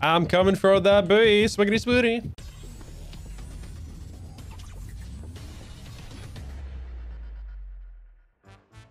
I'm coming for that booty, swiggity swooty.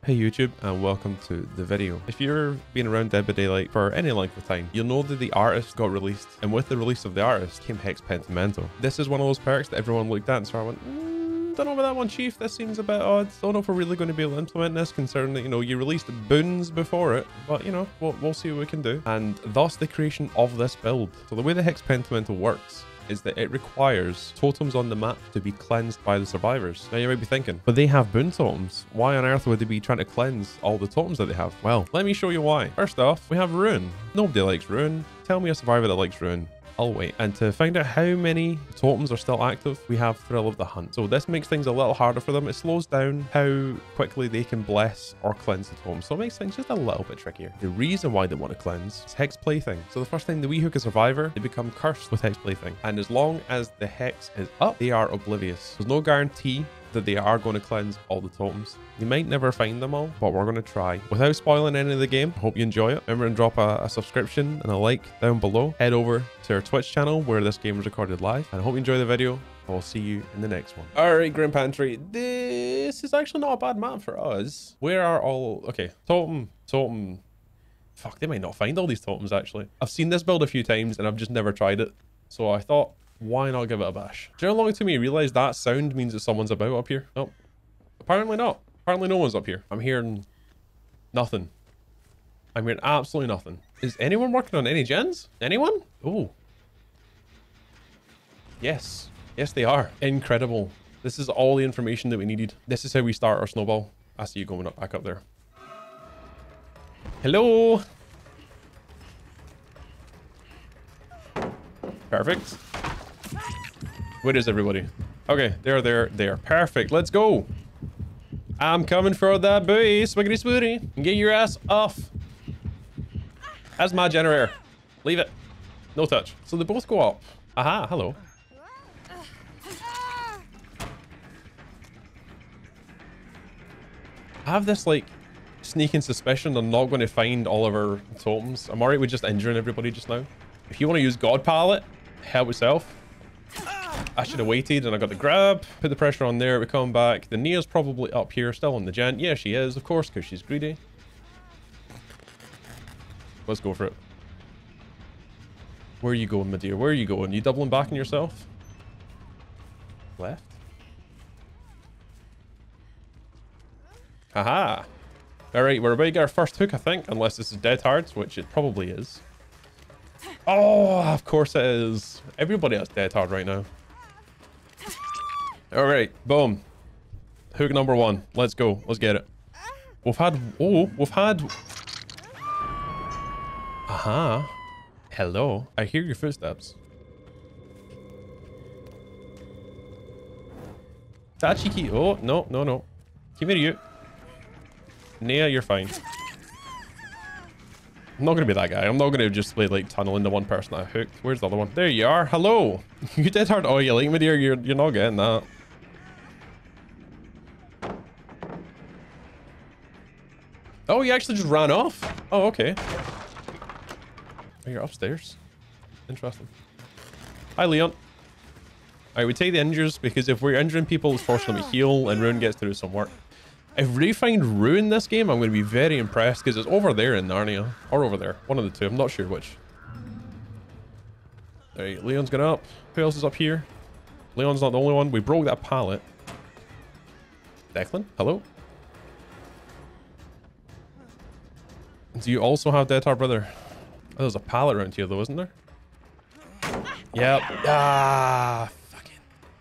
Hey YouTube and welcome to the video. If you've been around Dead by Daylight for any length of time, you'll know that the artist got released and with the release of the artist came Hex Pentimento. This is one of those perks that everyone looked at and went, mm, don't know about that one chief, this seems a bit odd. Don't know if we're really going to be able to implement this considering that, you know, you released boons before it, but you know, we'll, we'll see what we can do. And thus the creation of this build. So the way the Hex Pentimento works is that it requires totems on the map to be cleansed by the survivors. Now you might be thinking, but they have boon totems. Why on earth would they be trying to cleanse all the totems that they have? Well, let me show you why. First off, we have Ruin. Nobody likes Ruin. Tell me a survivor that likes Ruin. I'll wait. And to find out how many totems are still active, we have Thrill of the Hunt. So this makes things a little harder for them. It slows down how quickly they can bless or cleanse the totems. So it makes things just a little bit trickier. The reason why they want to cleanse is Hex Plaything. So the first time the wee hook a survivor, they become cursed with Hex Plaything. And as long as the Hex is up, they are oblivious. There's no guarantee that they are going to cleanse all the totems. You might never find them all, but we're going to try. Without spoiling any of the game, hope you enjoy it. Remember to drop a, a, subscription and a like down below. Head over to our Twitch channel where this game is recorded live. And I hope you enjoy the video. I will see you in the next one. All right, Grim Pantry. This is actually not a bad map for us. Where are all... Okay, totem, totem... Fuck, they might not find all these totems, actually. I've seen this build a few times and I've just never tried it. So I thought why not give it a bash? Do you know how long it took me to realize that sound means that someone's about up here? Nope. Apparently not. Apparently no one's up here. I'm hearing nothing. I'm hearing absolutely nothing. Is anyone working on any gens? Anyone? Oh. Yes. Yes, they are. Incredible. This is all the information that we needed. This is how we start our snowball. I see you going up back up there. Hello. Perfect. Where is everybody? Okay, they're there. There. Perfect. Let's go. I'm coming for that booty. Swiggity swooty. Get your ass off. That's my generator. Leave it. No touch. So they both go up. Aha, hello. I have this, like, sneaking suspicion they're not going to find all of our totems. I'm alright with just injuring everybody just now. If you want to use God Pallet, help yourself. I should have waited and I got the grab. Put the pressure on there. We come back. The Nea's probably up here still on the gent. Yeah, she is, of course, because she's greedy. Let's go for it. Where are you going, my dear? Where are you going? You doubling back on yourself? Left? Haha. Alright, we're about to get our first hook, I think. Unless this is Dead Hards, which it probably is. Oh, of course it is. Everybody has Dead Hard right now. All right, boom. Hook number one. Let's go. Let's get it. We've had... Oh, we've had... Aha. Uh -huh. Hello. I hear your footsteps. That cheeky... Oh, no, no, no. Give me to you. Nea, you're fine. I'm not going to be that guy. I'm not going to just play like tunnel into one person I hooked. Where's the other one? There you are. Hello. you did hard. Oh, you like me, dear? You're, you're not getting that. Oh, he actually just ran off? Oh, okay. Oh, you're upstairs. Interesting. Hi, Leon. Alright, we take the injures because if we're injuring people, it's forcing them to heal and Ruin gets to do some work. If we find Ruin this game, I'm going to be very impressed because it's over there in Narnia. Or over there. One of the two. I'm not sure which. Alright, Leon's going up. Who else is up here? Leon's not the only one. We broke that pallet. Declan? Hello? Do you also have Dead Hard Brother? Oh, there's a pallet around here though, isn't there? Yep. Ah, fucking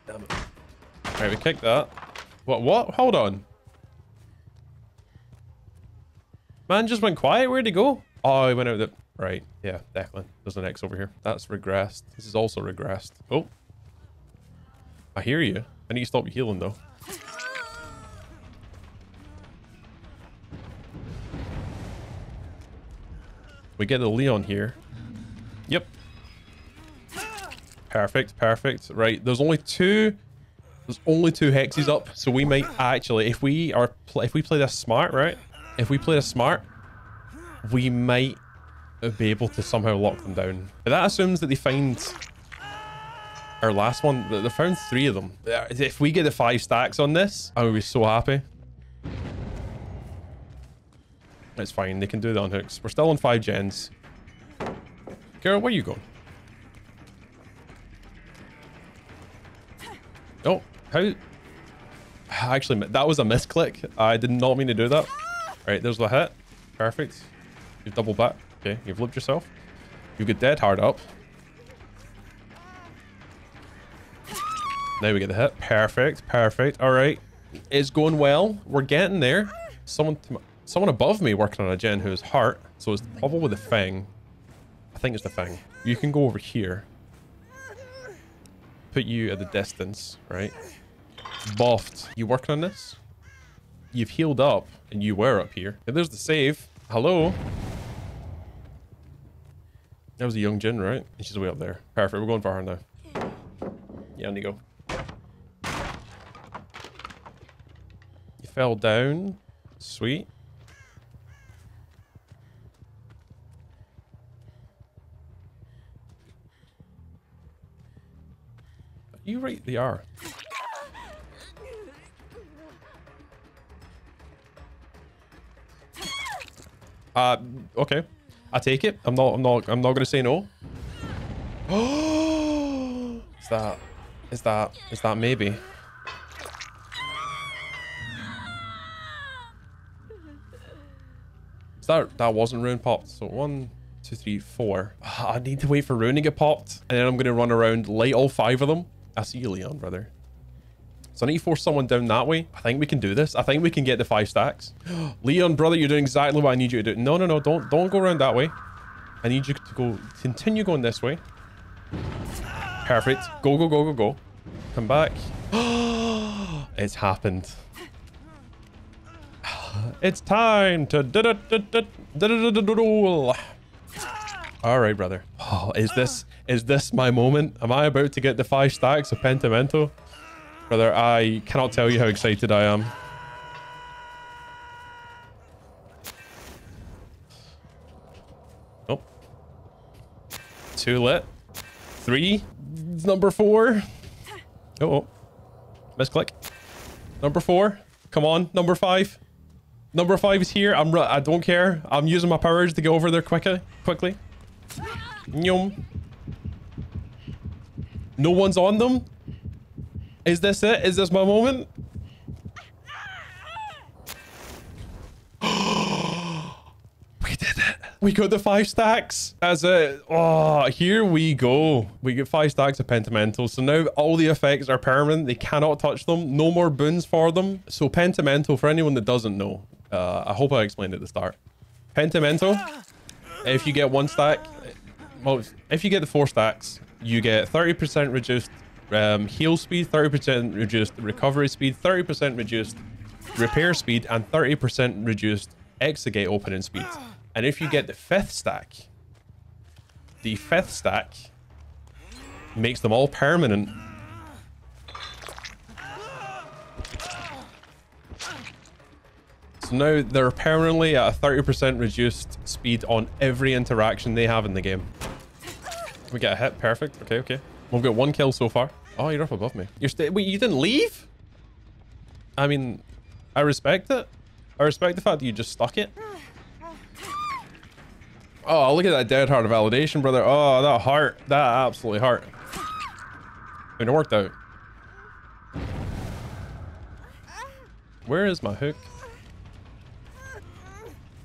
damn it. Alright, we kicked that. What, what? Hold on. Man just went quiet. Where'd he go? Oh, he went out the... Right. Yeah, Declan. There's an X over here. That's regressed. This is also regressed. Oh. I hear you. I need to stop healing though. We get the Leon here. Yep. Perfect, perfect. Right, there's only two... There's only two hexes up, so we might actually, if we are, if we play this smart, right? If we play this smart, we might be able to somehow lock them down. But that assumes that they find our last one. They found three of them. If we get the five stacks on this, I would be so happy. It's fine. They can do the unhooks. We're still on five gens. Girl, where are you going? Oh, how? Actually, that was a misclick. I did not mean to do that. Right, there's the hit. Perfect. You've double back. Okay, you've looped yourself. You get dead hard up. Now we get the hit. Perfect, perfect. All right. It's going well. We're getting there. Someone someone above me working on a gen who's hurt. So it's probably the Fang. I think it's the Fang. You can go over here. Put you at the distance, right? Boffed. You working on this? You've healed up and you were up here. And there's the save. Hello? That was a Yun-Jin, right? she's way up there. Perfect. We're going for her now. Yeah, on you go. You fell down. Sweet. You rate the R. Uh, okay. I take it. I'm not. I'm not. I'm not gonna say no. Is that? Is that? Is that maybe? Is that that wasn't Ruin popped? So one, two, three, four. I need to wait for Ruin to get popped, and then I'm gonna run around, light all five of them. I see you, Leon, brother. So I need to force someone down that way. I think we can do this. I think we can get the five stacks. Leon, brother, you're doing exactly what I need you to do. No, no, no. Don't don't go around that way. I need you to go continue going this way. Perfect. Go, go, go, go, go. Come back. it's happened. It's time to All right, brother. Oh, is this is this my moment? Am I about to get the five stacks of Pentimento? Brother, I cannot tell you how excited I am. Oh. Two lit. Three. Number four. Oh, oh. Misclick. Number four. Come on, number five. Number five is here. I'm. I don't care. I'm using my powers to get over there quickly. Quickly. Nyum. No one's on them. Is this it? Is this my moment? we did it. We got the five stacks as a... Oh, here we go. We get five stacks of Pentimento. So now all the effects are permanent. They cannot touch them. No more boons for them. So Pentimento, for anyone that doesn't know, uh, I hope I explained at the start. Pentimento, if you get one stack, well, if you get the four stacks, you get 30% reduced um, heal speed, 30% reduced recovery speed, 30% reduced repair speed, and 30% reduced exit opening speed. And if you get the fifth stack, the fifth stack makes them all permanent. So now they're permanently at a 30% reduced speed on every interaction they have in the game. We get a hit. Perfect. Okay, okay. We've got one kill so far. Oh, you're up above me. You're stay. Wait, you didn't leave? I mean, I respect it. I respect the fact that you just stuck it. Oh, look at that Dead Hard of validation, brother. Oh, that heart. That absolutely heart. I mean, it worked out. Where is my hook?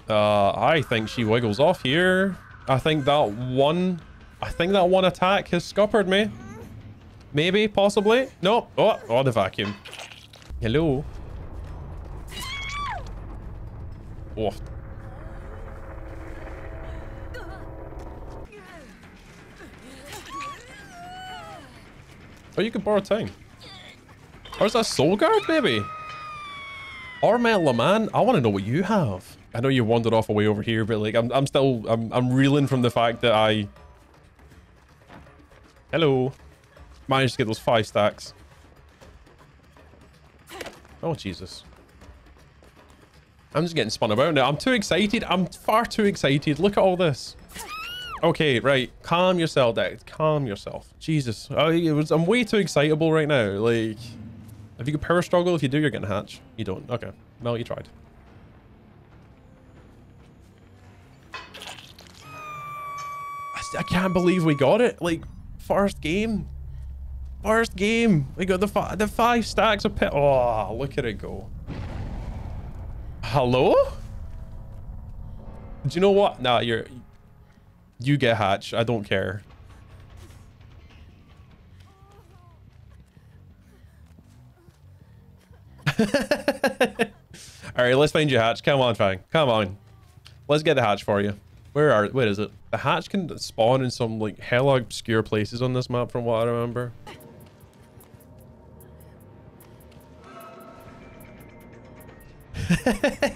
Uh, I think she wiggles off here. I think that one I think that one attack has scuppered me. Maybe, possibly. No. Oh, oh, the vacuum. Hello. Oh. Oh, you can borrow time. Or is that Soul Guard, maybe? Or Man, I want to know what you have. I know you wandered off away over here, but like, I'm, I'm still, I'm, I'm reeling from the fact that I Hello. Managed to get those five stacks. Oh, Jesus. I'm just getting spun about now. I'm too excited. I'm far too excited. Look at all this. Okay, right. Calm yourself, Dex. Calm yourself. Jesus. I, was, I'm way too excitable right now. Like, if you could power struggle, if you do, you're getting hatch. You don't. Okay. Well, you tried. I, I can't believe we got it. Like, first game. First game. We got the, the five stacks of pit. Oh, look at it go. Hello? Do you know what? Nah, you're... You get hatch. I don't care. All right, let's find your hatch. Come on, Fang. Come on. Let's get the hatch for you. Where are... Where is it? The hatch can spawn in some, like, hella obscure places on this map from what I remember.